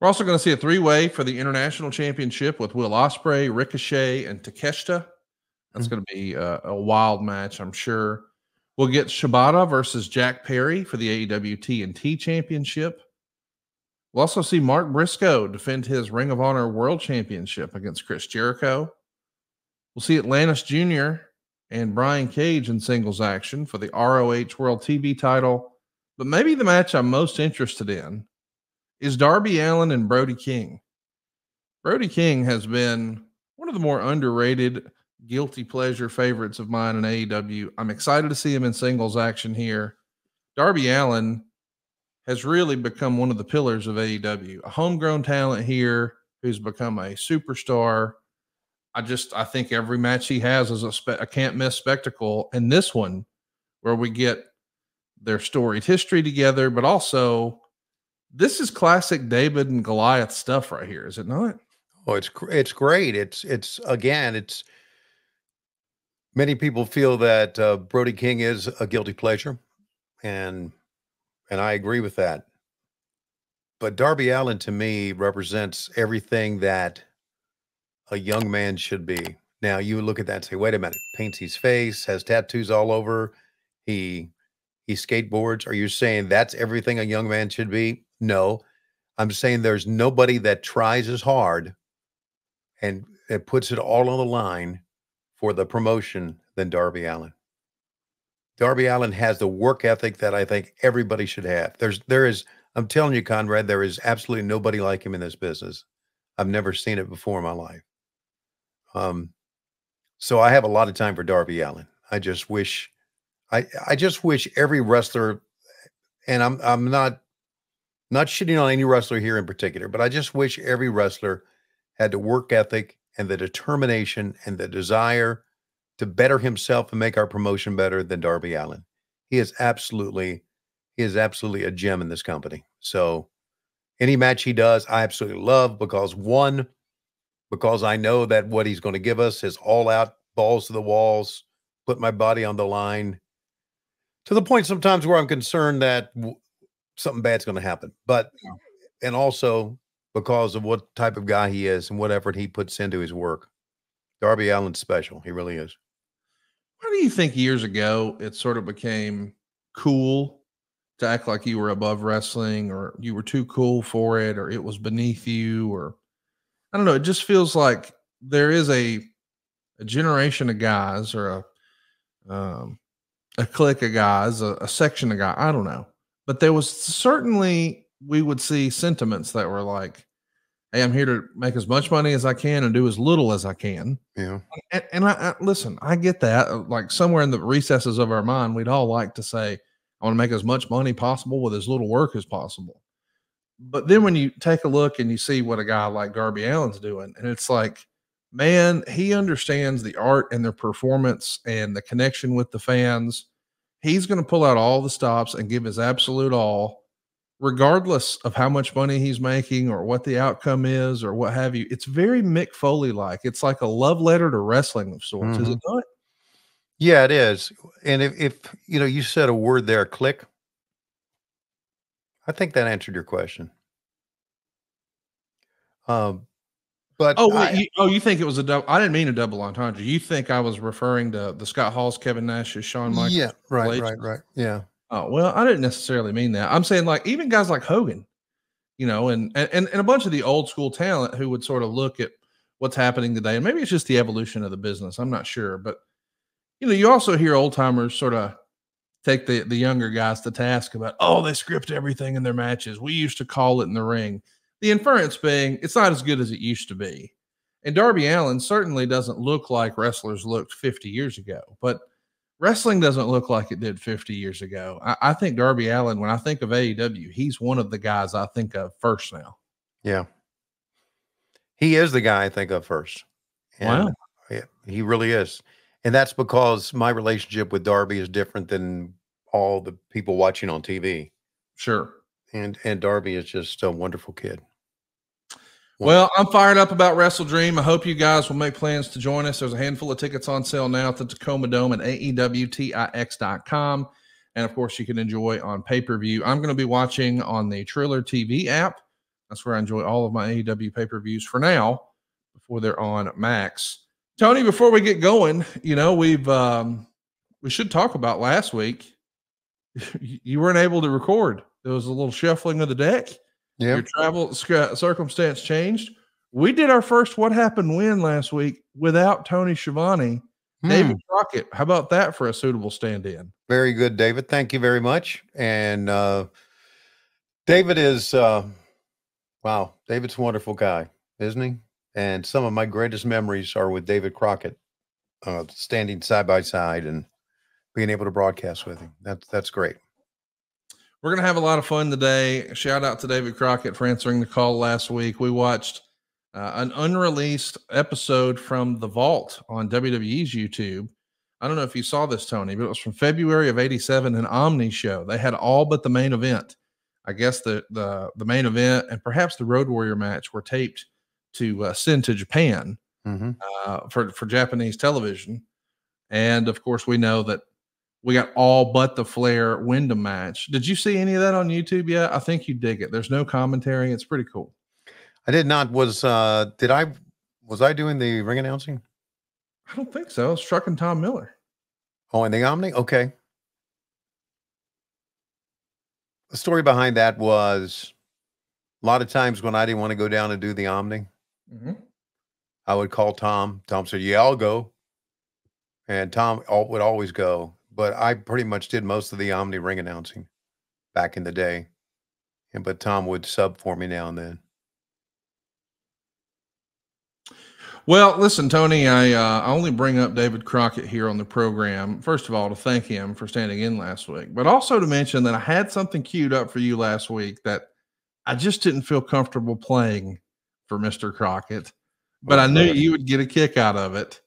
We're also going to see a three way for the international championship with Will Ospreay, Ricochet, and Takeshita. That's mm-hmm. going to be a, a, wild match, I'm sure. We'll get Shibata versus Jack Perry for the AEW TNT championship. We'll also see Mark Briscoe defend his Ring of Honor World Championship against Chris Jericho. We'll see Atlantis Jr. and Brian Cage in singles action for the ROH World TV title. But maybe the match I'm most interested in is Darby Allin and Brody King. Brody King has been one of the more underrated guilty pleasure favorites of mine in AEW. I'm excited to see him in singles action here. Darby Allin has really become one of the pillars of AEW, a homegrown talent here who's become a superstar. I just I think every match he has is a, spe- a can't miss spectacle, and this one where we get their storied history together, but also this is classic David and Goliath stuff right here, is it not? Oh, it's it's great. It's it's again, it's many people feel that uh, Brody King is a guilty pleasure, and and I agree with that. But Darby Allin to me represents everything that a young man should be. Now you look at that and say, wait a minute, paints his face, has tattoos all over, he he skateboards. Are you saying that's everything a young man should be? No. I'm saying there's nobody that tries as hard and it puts it all on the line for the promotion than Darby Allin. Darby Allin has the work ethic that I think everybody should have. There's there is I'm telling you, Conrad, there is absolutely nobody like him in this business. I've never seen it before in my life. Um, so I have a lot of time for Darby Allin. I just wish, I I just wish every wrestler, and I'm I'm not not shitting on any wrestler here in particular, but I just wish every wrestler had the work ethic and the determination and the desire to better himself and make our promotion better than Darby Allin. He is absolutely, he is absolutely a gem in this company. So any match he does, I absolutely love because one, because I know that what he's going to give us is all out balls to the walls, put my body on the line to the point sometimes where I'm concerned that something bad's going to happen. But, and also because of what type of guy he is and what effort he puts into his work. Darby Allin's special. He really is. Why do you think years ago it sort of became cool to act like you were above wrestling or you were too cool for it or it was beneath you or I don't know, it just feels like there is a a generation of guys or a um a clique of guys, a, a section of guys, I don't know. But there was certainly we would see sentiments that were like, Hey, I'm here to make as much money as I can and do as little as I can. Yeah. And, and I, I, listen, I get that. Uh, like somewhere in the recesses of our mind, we'd all like to say, I want to make as much money possible with as little work as possible. But then when you take a look and you see what a guy like Darby Allin's doing, and it's like, man, he understands the art and the performance and the connection with the fans. He's going to pull out all the stops and give his absolute all regardless of how much money he's making or what the outcome is or what have you. It's very Mick Foley like. It's like a love letter to wrestling of sorts, mm-hmm. is it not? Yeah, it is. And if, if you know, you said a word there, click. I think that answered your question. Um, but oh, wait, I, you, oh, you think it was a double? I didn't mean a double entendre. You think I was referring to the Scott Halls, Kevin Nash's, Shawn Michaels? Yeah, right, right, right. Yeah, Oh well, I didn't necessarily mean that. I'm saying like even guys like Hogan, you know, and and and a bunch of the old school talent who would sort of look at what's happening today, and maybe it's just the evolution of the business. I'm not sure, but you know, you also hear old timers sort of take the the younger guys to task about, oh, they script everything in their matches. We used to call it in the ring. The inference being, it's not as good as it used to be. And Darby Allin certainly doesn't look like wrestlers looked 50 years ago, but wrestling doesn't look like it did 50 years ago. I, I, think Darby Allin, when I think of AEW, he's one of the guys I think of first now. Yeah. He is the guy I think of first. And wow. Yeah, he really is. And that's because my relationship with Darby is different than all the people watching on TV. Sure. And and Darby is just a wonderful kid. Well, I'm fired up about Wrestle Dream. I hope you guys will make plans to join us. There's a handful of tickets on sale now at the Tacoma Dome at AEWTIX.com. And of course, you can enjoy on pay per view. I'm going to be watching on the Triller TV app That's where I enjoy all of my AEW pay per views for now before they're on Max. Tony, before we get going, you know, we've, um, we should talk about last week. you weren't able to record. There was a little shuffling of the deck. Yeah. Your travel circumstance changed. We did our first What Happened When last week without Tony Schiavone. David Hmm. Crockett. How about that for a suitable stand in? Very good, David. Thank you very much. And uh, David is, uh, wow, David's a wonderful guy, isn't he? And some of my greatest memories are with David Crockett, uh, standing side by side and being able to broadcast with him. That's that's great. We're going to have a lot of fun today. Shout out to David Crockett for answering the call last week. We watched uh, an unreleased episode from The Vault on WWE's YouTube. I don't know if you saw this, Tony, but it was from February of 87, an Omni show. They had all but the main event. I guess the the, the main event and perhaps the Road Warrior match were taped to uh, send to Japan hmm uh, for for Japanese television, and of course we know that we got all but the Flair Windham match. Did you see any of that on YouTube yet? I think you dig it. There's no commentary. It's pretty cool. I did not. Was uh, did I? Was I doing the ring announcing? I don't think so. It's Truck and Tom Miller. Oh, and the Omni. Okay. The story behind that was a lot of times when I didn't want to go down and do the Omni, Mm-hmm. I would call Tom. Tom said, "Yeah, I'll go," and Tom would always go. But I pretty much did most of the Omni ring announcing back in the day, and but Tom would sub for me now and then. Well, listen, Tony, I uh, I only bring up David Crockett here on the program, first of all, to thank him for standing in last week, but also to mention that I had something queued up for you last week that I just didn't feel comfortable playing for Mr. Crockett, but I knew you would get a kick out of it.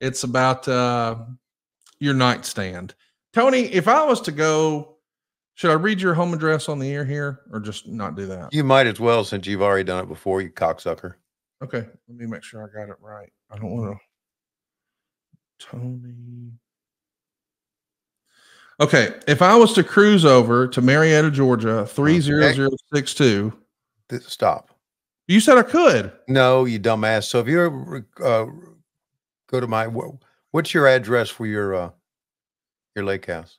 It's about uh, your nightstand. Tony, if I was to go, should I read your home address on the air here or just not do that? You might as well, since you've already done it before, you cocksucker. Okay, let me make sure I got it right. I don't want to. Tony. Okay, if I was to cruise over to Marietta, Georgia, 30062, Th- Stop. you said I could. No, you dumbass. So if you uh, go to my, what's your address for your uh, your lake house?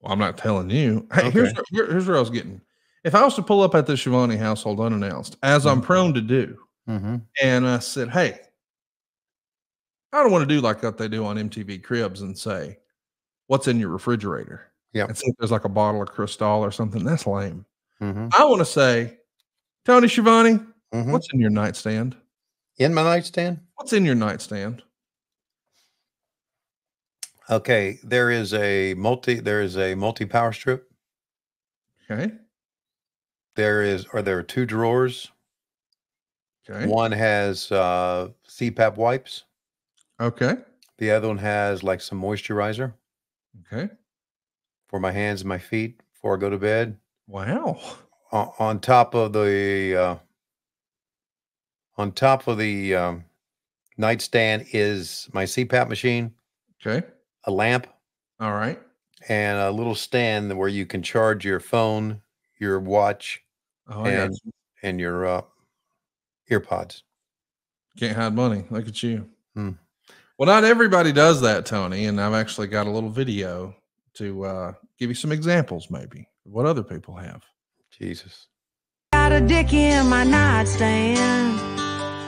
Well, I'm not telling you. Hey, here's, Okay. here- here's where I was getting. If I was to pull up at the Schiavone household unannounced, as I'm Mhm. prone to do, Mm-hmm. and I said, hey, I don't want to do like what they do on MTV Cribs and say, what's in your refrigerator? Yeah. And see if there's like a bottle of Cristal or something. That's lame. Mm-hmm. I want to say, Tony Schiavone, Mm-hmm. what's in your nightstand? In my nightstand? What's in your nightstand? Okay, there is a multi. There is a multi power strip. Okay. There is, are there two drawers. Okay. One has uh, CPAP wipes. Okay. The other one has like some moisturizer Okay. for my hands and my feet before I go to bed. Wow. O- on top of the uh, on top of the um, nightstand is my CPAP machine, Okay. A lamp, All right. and a little stand where you can charge your phone, your watch, Oh, And- you. and your uh, earpods. Can't hide money. Look at you. Hmm. Well, not everybody does that, Tony. And I've actually got a little video to uh, give you some examples, maybe, of what other people have. Jesus. Got a dick in my nightstand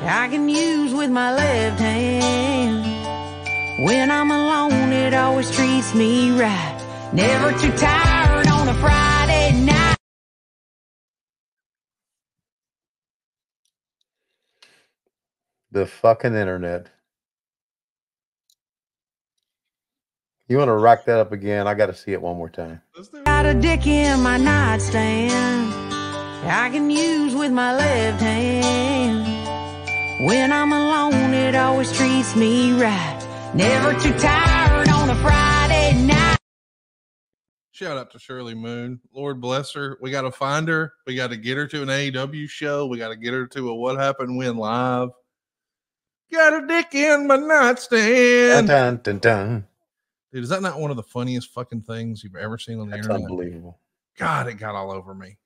I can use with my left hand. When I'm alone, it always treats me right. Never too tired on a Friday night. The fucking internet. You want to rack that up again? I got to see it one more time. Got a dick in my nightstand I can use with my left hand. When I'm alone, it always treats me right. Never too tired on a Friday night. Shout out to Shirley Moon. Lord bless her. We got to find her. We got to get her to an AEW show. We got to get her to a What Happened When live. Got a dick in my Dun, nightstand. dun, dun, dun. Dude, is that not one of the funniest fucking things you've ever seen on the That's internet? unbelievable. God, it got all over me.